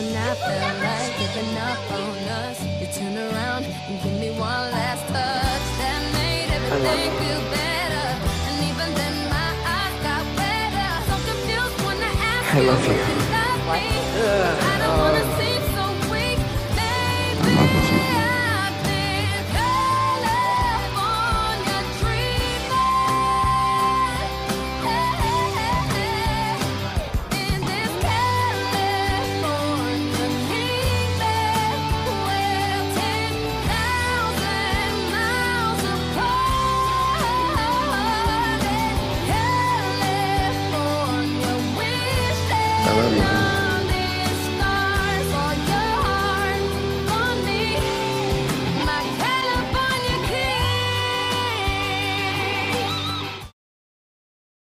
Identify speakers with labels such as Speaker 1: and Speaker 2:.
Speaker 1: when I felt like giving up on us. You turn around and give me one last touch. That made everything feel better. And even then my eyes got wetter. So confused when I ask
Speaker 2: I love
Speaker 1: you
Speaker 2: you.
Speaker 1: if you love me. I don't wanna seem so weak, baby. I love you.